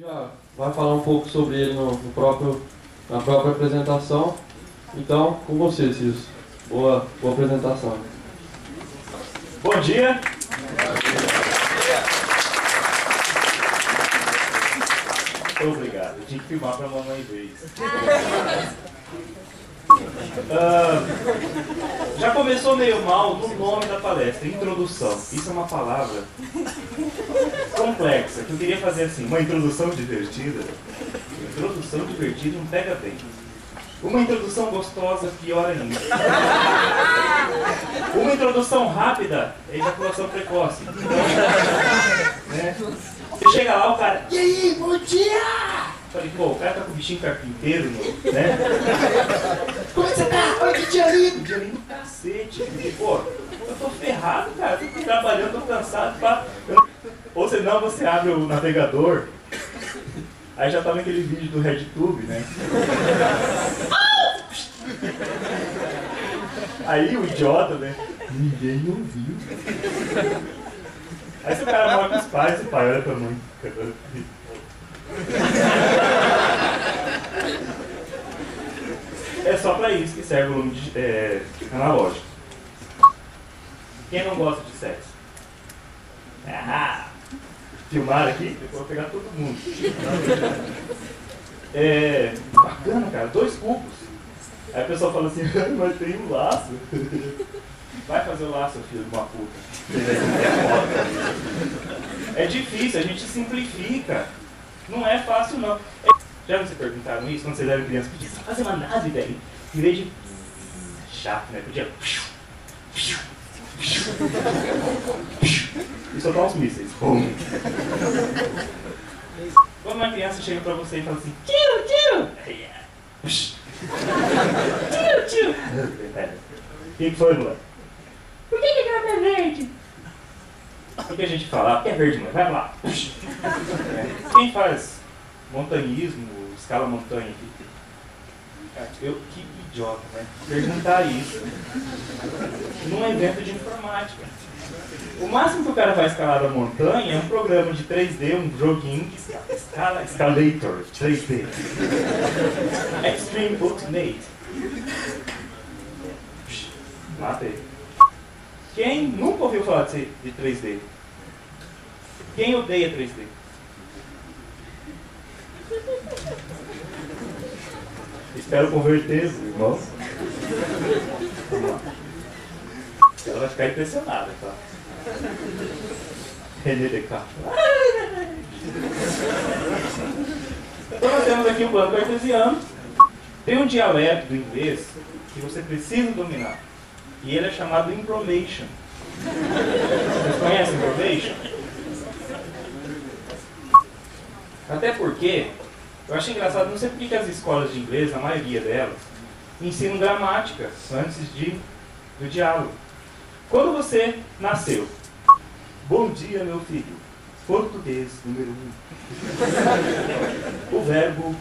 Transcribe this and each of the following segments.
Já vai falar um pouco sobre ele no, no próprio, na própria apresentação. Então, com você, Cis. Boa, boa apresentação. Bom dia. Muito obrigado. Eu tinha que filmar para a mamãe ver isso. Ah, já começou meio mal no nome da palestra, introdução. Isso é uma palavra complexa, que eu queria fazer assim, uma introdução divertida. Introdução divertida não pega bem. Uma introdução gostosa, pior ainda. Uma introdução rápida, ejaculação precoce. Né? Você chega lá, o cara, e aí, bom dia! Falei, pô, o cara tá com o bichinho carpinteiro, né? Como é que você tá? Olha que! Dia lindo cacete. Porque, pô, eu tô ferrado, cara. Tô trabalhando, tô cansado. Pá. Ou senão você abre o navegador, aí já tá naquele vídeo do RedTube, né? Aí o idiota, né? Ninguém ouviu. Aí se o cara mora com os pais, o pai olha pra mãe. É só pra isso que serve o volume de, é, analógico. Quem não gosta de sexo? Ah, filmar aqui, eu vou pegar todo mundo. É bacana, cara, dois cubos. Aí a pessoa fala assim, mas tem um laço. Vai fazer o laço, filho de uma puta. É difícil, a gente simplifica. Não é fácil não. Já me perguntaram isso quando vocês eram crianças? Podia só fazer uma nave, velho. Em vez de. Chato, né? Podia. E soltar uns mísseis. Quando uma criança chega pra você e fala assim, tiro, tiro! Tiro, tiro! O que foi, moleque? Por que, que a grama é verde? Porque a gente fala, porque é verde, mãe, vai lá. É. Quem faz montanhismo, escala montanha? Eu, que idiota, né? Perguntar isso num evento de informática. O máximo que o cara vai escalar da montanha é um programa de 3D, um joguinho que escala, Escalator 3D. Extreme Ultimate. Matei. Quem nunca ouviu falar de 3D? Quem odeia 3D? Espero converter, irmãos. Ela vai ficar impressionada, tá? René Descartes. Então nós temos aqui o plano cartesiano. Tem um dialeto do inglês que você precisa dominar. E ele é chamado improbation. Vocês conhecem improbation? Até porque, eu acho engraçado, não sei por que as escolas de inglês, a maioria delas, ensinam gramática antes de, do diálogo. Quando você nasceu, bom dia meu filho, português número um. o verbo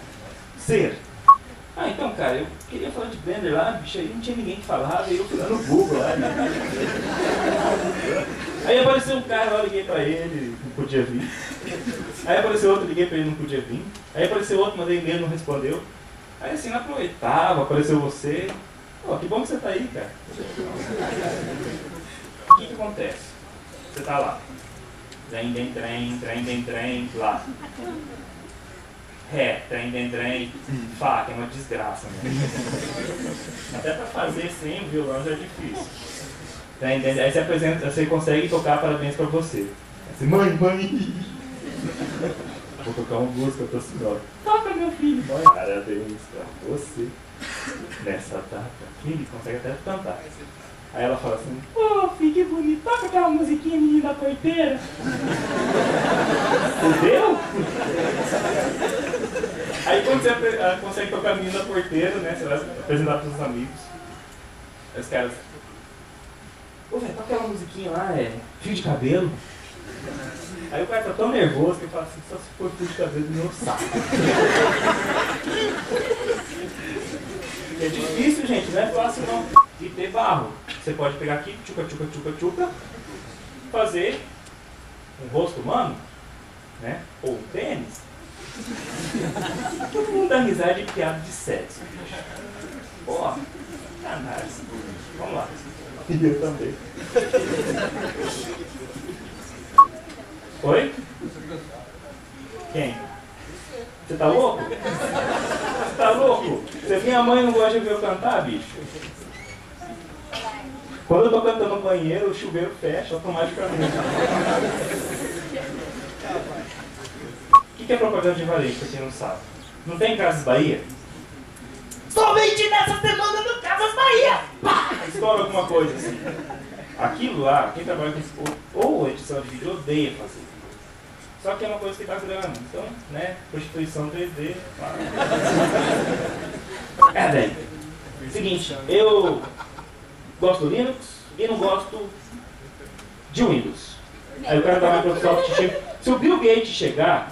ser. Ah, então, cara, eu queria falar de Blender lá, bicho, aí não tinha ninguém que falava, e eu fui lá no Google lá. Né? Aí apareceu um cara lá, liguei pra ele, não podia vir. Aí apareceu outro, liguei pra ele, não podia vir. Aí apareceu outro, mandei e-mail, não respondeu. Aí assim, na oitava, apareceu você. Pô, que bom que você tá aí, cara. O que que acontece? Você tá lá. Trem, trem, trem, trem, trem, trem, lá. Ré, trem, trem, trem, que é uma desgraça, né? Até para fazer sem violão já é difícil. Trem, trem, aí você apresenta, você consegue tocar parabéns para você. Assim, mãe, mãe! Vou tocar uma música pra senhora. Toca, meu filho! Parabéns pra você. Nessa data. Ele consegue até cantar. Aí ela fala assim, ô oh, filho, que bonito, toca aquela musiquinha menina da porteira. Entendeu? Aí quando você ah, consegue tocar menina da porteira, né? Você vai apresentar para os amigos. Aí os caras. Ô velho, toca aquela musiquinha lá, é fio de cabelo. Aí o cara tá tão nervoso que ele fala assim, só se for fio de cabelo no meu saco. é difícil, gente, não é fácil não. E ter barro. Você pode pegar aqui, tchuca, tchuca, tchuca, tchuca, fazer um rosto humano, né? Ou um tênis. Todo mundo dá risada de piada de sexo. Pô, caralho. Vamos lá. E eu também. Oi? Quem? Você tá louco? Você tá louco? Você minha mãe não gosta de ver eu cantar, bicho? Quando eu tô cantando no banheiro, o chuveiro fecha automaticamente. O que é propaganda de varejo, pra quem não sabe? Não tem Casas Bahia? Somente nessa semana no Casas Bahia! Pá! Estoura alguma coisa assim. Aquilo lá, quem trabalha com ou edição de vídeo odeia fazer. Só que é uma coisa que dá grana. Então, né, prostituição 3D. Pá. É, daí. Seguinte, eu gosto do Linux e não gosto de Windows. Aí o cara da Microsoft chega. Se o Bill Gates chegar,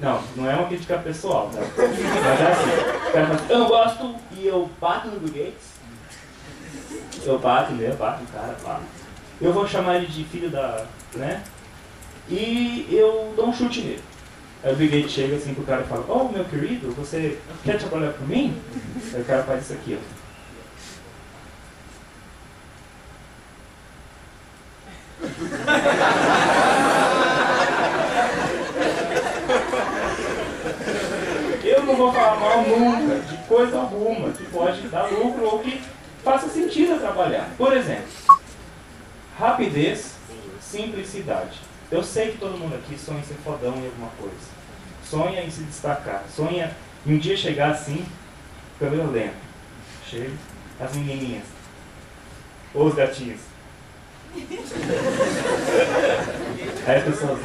não, não é uma crítica pessoal, tá? Mas é assim, o cara fala assim, eu não gosto e eu bato no Bill Gates. Eu bato eu bato no cara, bato. Eu vou chamar ele de filho da. né? E eu dou um chute nele. Aí o Gates chega assim pro cara e fala, oh meu querido, você quer trabalhar por mim? Aí o cara faz isso aqui, ó. Eu não vou falar mal nunca de coisa alguma que pode dar lucro ou que faça sentido a trabalhar. Por exemplo, rapidez, simplicidade. Eu sei que todo mundo aqui sonha em ser fodão em alguma coisa. Sonha em se destacar. Sonha em um dia chegar assim, cabelo lento. Chega, as menininhas. Ou os gatinhos. Aí as pessoas,